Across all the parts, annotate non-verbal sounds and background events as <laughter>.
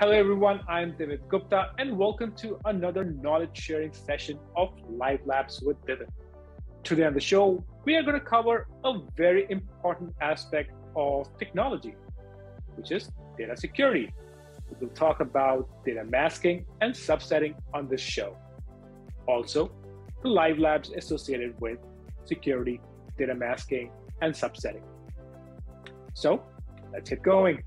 Hello, everyone. I'm Divit Gupta, and welcome to another knowledge sharing session of Live Labs with Divit. Today on the show, we are going to cover a very important aspect of technology, which is data security. We'll talk about data masking and subsetting on this show. Also, the Live Labs associated with security, data masking, and subsetting. So, let's get going.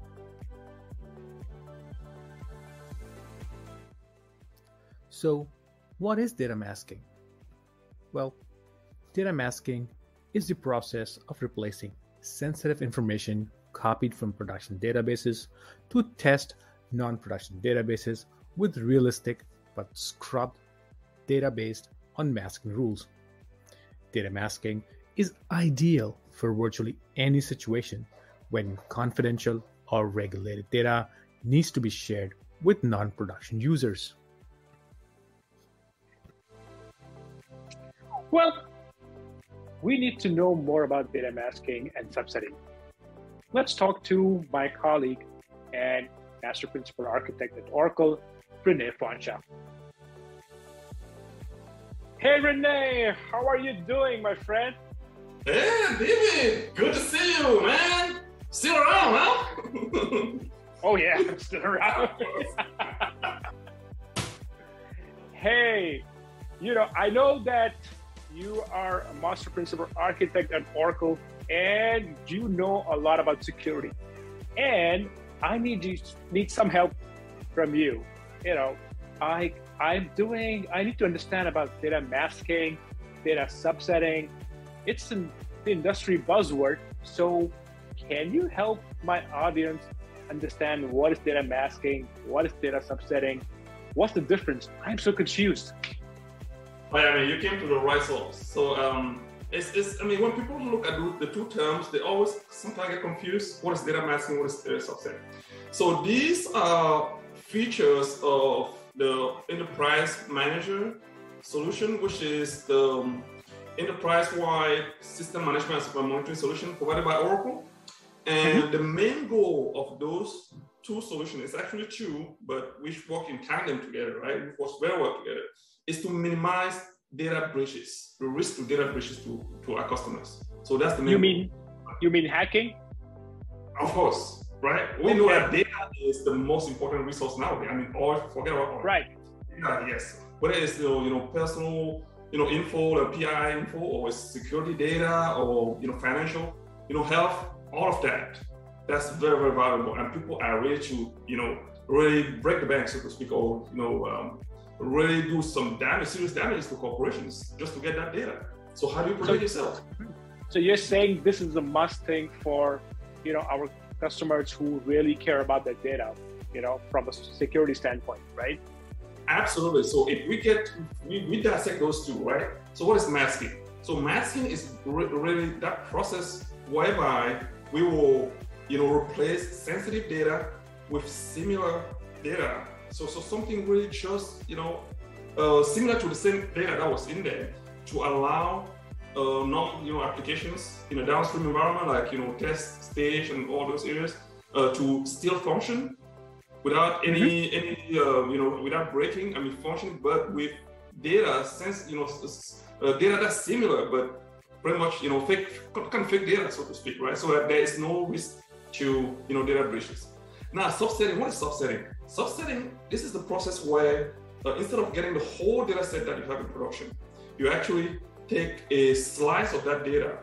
So, what is data masking? Well, data masking is the process of replacing sensitive information copied from production databases to test non production databases with realistic but scrubbed data based on masking rules. Data masking is ideal for virtually any situation when confidential or regulated data needs to be shared with non production users. Well, we need to know more about data masking and subsetting. Let's talk to my colleague and Master Principal Architect at Oracle, Rene Fontcha. Hey Rene, how are you doing, my friend? Hey Divit, good to see you, man. Still around, huh? <laughs> oh yeah, I'm still around. <laughs> hey, you know, I know that you are a master principal architect at Oracle and you know a lot about security. And I need you need some help from you. You know, I I'm doing I need to understand about data masking, data subsetting. It's an industry buzzword. So can you help my audience understand what is data masking, what is data subsetting, what's the difference? I'm so confused. But I mean, you came to the right source. So um, it's, it's, I mean, when people look at the two terms, they always sometimes get confused. What is data masking? What is data subset? So these are features of the enterprise manager solution, which is the um, enterprise-wide system management and monitoring solution provided by Oracle. And mm-hmm. the main goal of those two solutions is actually two, but which work in tandem together, right? Which works very well together is to minimize data breaches, the risk to data breaches to, to our customers. So that's the main. You mean you mean hacking? Of course, right? We okay. know that data is the most important resource nowadays. I mean, all forget about all. Right. Yeah, yes. Whether it's you know, you know personal you know info, or PI info, or it's security data, or you know financial, you know health, all of that. That's very very valuable, and people are ready to you know really break the bank, so to speak, or you know um, really do some damage, serious damage to corporations just to get that data. So how do you protect so, yourself? So you're saying this is a must thing for, you know, our customers who really care about their data, you know, from a security standpoint, right? Absolutely. So if we get, we, we dissect those two, right? So what is masking? So masking is really that process whereby we will, you know, replace sensitive data with similar data so, so something really just, you know, uh, similar to the same data that was in there to allow uh, non, you know, applications in a downstream environment like, you know, test stage and all those areas uh, to still function without any, mm-hmm. any, uh, you know, without breaking, I mean, function, but with data sense, you know, uh, data that's similar, but pretty much, you know, fake, kind of fake data, so to speak, right? So that there is no risk to, you know, data breaches. Now, subsetting, what is subsetting? Subsetting, this is the process where uh, instead of getting the whole data set that you have in production, you actually take a slice of that data,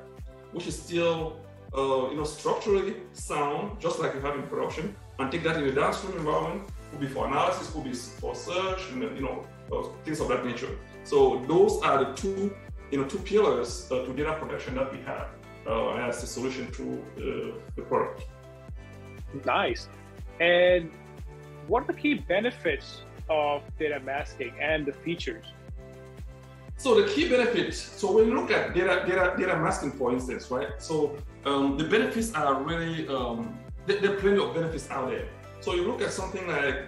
which is still uh, you know, structurally sound, just like you have in production, and take that in the downstream environment, could be for analysis, could be for search, and you know, uh, things of that nature. So those are the two, you know, two pillars uh, to data protection that we have uh, as a solution to uh, the product. Nice. And what are the key benefits of data masking and the features? So the key benefits, so when you look at data, data, data masking, for instance, right? So um, the benefits are really, um, there, there, are plenty of benefits out there. So you look at something like,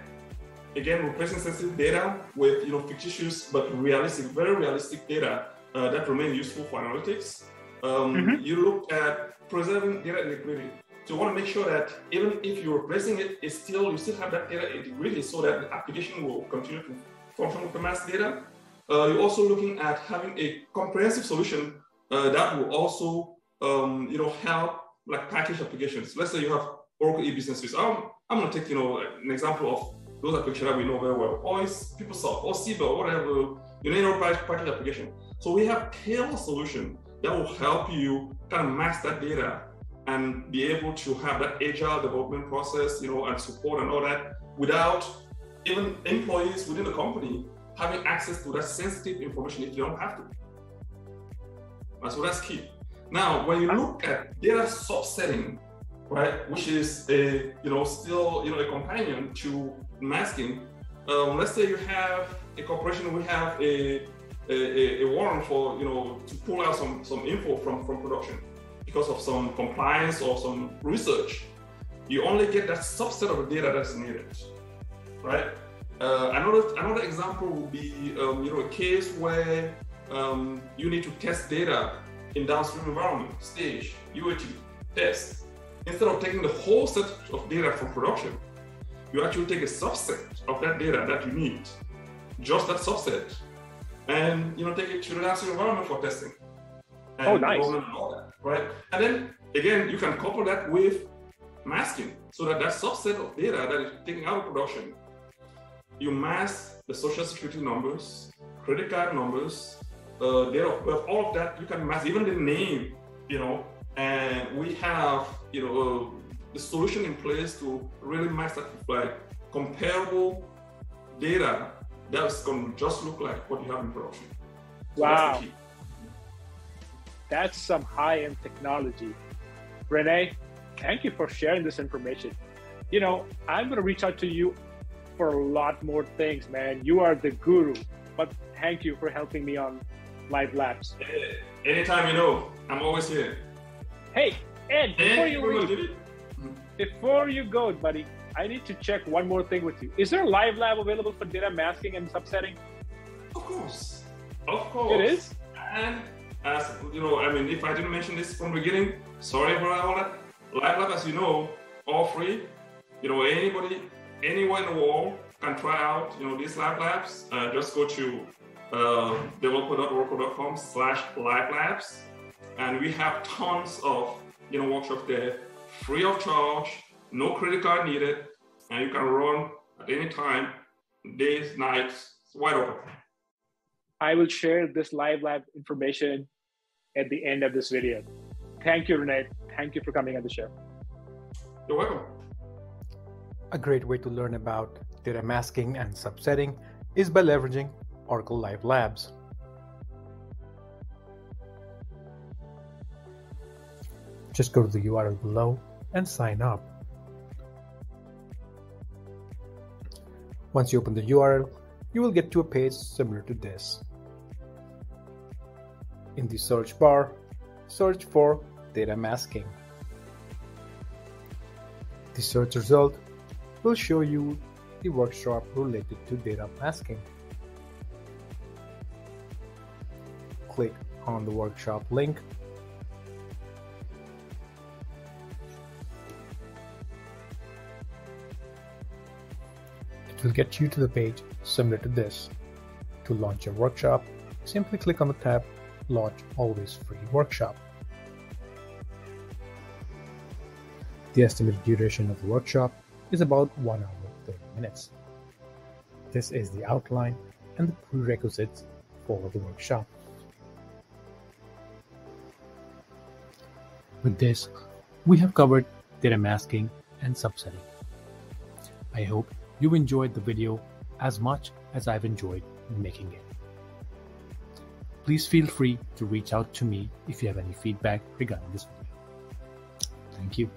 again, replacing sensitive data with, you know, fictitious but realistic, very realistic data uh, that remain useful for analytics. Um, mm-hmm. You look at preserving data integrity. So you want to make sure that even if you're replacing it, it's still you still have that data integrity so that the application will continue to function with the mass data. Uh, you're also looking at having a comprehensive solution uh, that will also um, you know help like package applications. Let's say you have Oracle e-business suite. I'm, I'm going to take you know an example of those applications that we know very well, or it's PeopleSoft, or Siebel, whatever, you know, package application. So we have a tailored solution that will help you kind of mask that data and be able to have that agile development process, you know, and support and all that without even employees within the company having access to that sensitive information if you don't have to. So that's key. Now, when you look at data subsetting, right, which is a you know still you know a companion to masking. Um, let's say you have a corporation, we have a, a, a warrant for you know to pull out some some info from from production because of some compliance or some research. You only get that subset of the data that's needed, right? Uh, another another example would be um, you know a case where um, you need to test data in downstream environment stage UAT test instead of taking the whole set of data from production you actually take a subset of that data that you need, just that subset, and you know take it to the national environment for testing. And oh, nice. And all that, right? And then again, you can couple that with masking, so that that subset of data that is taken out of production, you mask the social security numbers, credit card numbers, uh, date of birth, all of that. You can mask even the name, you know. And we have, you know, the solution in place to really mask that like comparable data that's going to just look like what you have in production. So wow. That's, some high-end technology. Rene, thank you for sharing this information. You know, I'm going to reach out to you for a lot more things, man. You are the guru, but thank you for helping me on Live Labs. Eh, anytime you know, I'm always here. Hey, Ed, eh, before you leave, before you go, buddy, I need to check one more thing with you. Is there a live lab available for data masking and subsetting? Of course. Of course. It is? And as you know, I mean, if I didn't mention this from the beginning, sorry for all that. Live lab, as you know, all free. You know, anybody, anywhere in the world can try out, you know, these live labs. Uh, just go to uh, developer.oracle.com slash live labs. And we have tons of, you know, workshops there free of charge, no credit card needed, and you can run at any time, days, nights, wide open. I will share this live lab information at the end of this video. Thank you, Rene. Thank you for coming on the show. You're welcome. A great way to learn about data masking and subsetting is by leveraging Oracle Live Labs. Just go to the URL below and sign up. Once you open the URL, you will get to a page similar to this. In the search bar, search for data masking. The search result will show you the workshop related to data masking. Click on the workshop link It will get you to the page similar to this. To launch your workshop, simply click on the tab Launch Always Free Workshop. The estimated duration of the workshop is about 1 hour 30 minutes. This is the outline and the prerequisites for the workshop. With this, we have covered data masking and subsetting. I hope you enjoyed the video as much as I've enjoyed making it. Please feel free to reach out to me if you have any feedback regarding this video. Thank you.